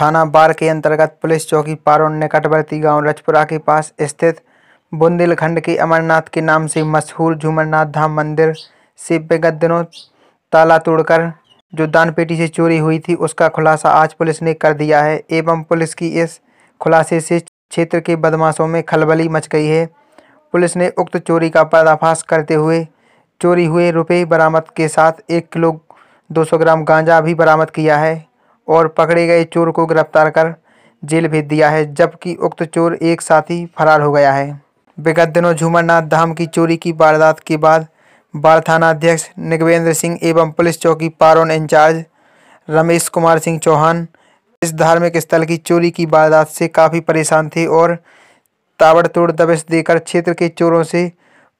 थाना बार के अंतर्गत पुलिस चौकी पारोन निकटवर्ती गाँव रजपुरा के पास स्थित बुंदेलखंड के अमरनाथ के नाम से मशहूर झूमरनाथ धाम मंदिर से विगत दिनों ताला तोड़कर जो दान पेटी से चोरी हुई थी, उसका खुलासा आज पुलिस ने कर दिया है। एवं पुलिस की इस खुलासे से क्षेत्र के बदमाशों में खलबली मच गई है। पुलिस ने उक्त चोरी का पर्दाफाश करते हुए चोरी हुए रुपये बरामद के साथ एक किलो 200 ग्राम गांजा भी बरामद किया है। और पकड़े गए चोर को गिरफ़्तार कर जेल भेज दिया है, जबकि उक्त चोर एक साथ ही फरार हो गया है। विगत दिनों झूमरनाथ धाम की चोरी की वारदात के बाद बाढ़ थाना अध्यक्ष निगवेंद्र सिंह एवं पुलिस चौकी पारोन इंचार्ज रमेश कुमार सिंह चौहान इस धार्मिक स्थल की चोरी की वारदात से काफ़ी परेशान थे और ताबड़तोड़ दबिश देकर क्षेत्र के चोरों से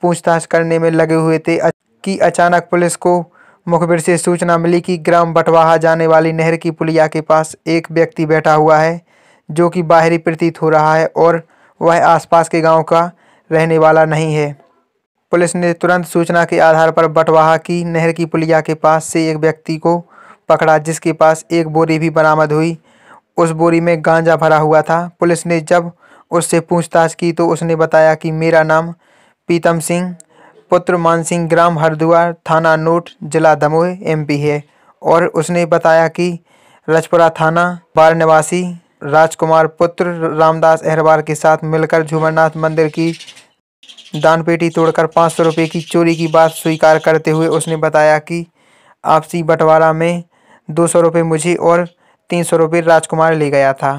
पूछताछ करने में लगे हुए थे, कि अचानक पुलिस को मुखबिर से सूचना मिली कि ग्राम बटवाहा जाने वाली नहर की पुलिया के पास एक व्यक्ति बैठा हुआ है, जो कि बाहरी प्रतीत हो रहा है और वह आसपास के गाँव का रहने वाला नहीं है। पुलिस ने तुरंत सूचना के आधार पर बटवाहा की नहर की पुलिया के पास से एक व्यक्ति को पकड़ा, जिसके पास एक बोरी भी बरामद हुई। उस बोरी में गांजा भरा हुआ था। पुलिस ने जब उससे पूछताछ की तो उसने बताया कि मेरा नाम पीतम सिंह पुत्र मानसिंह ग्राम हरिद्वार थाना नोट जिला दमोह एमपी है और उसने बताया कि रजपुरा थाना बार निवासी राजकुमार पुत्र रामदास अहरवाल के साथ मिलकर झूमरनाथ मंदिर की दान पेटी तोड़कर पाँच सौ रुपये की चोरी की बात स्वीकार करते हुए उसने बताया कि आपसी बंटवारा में दो सौ रुपये मुझे और तीन सौ रुपये राजकुमार ले गया था।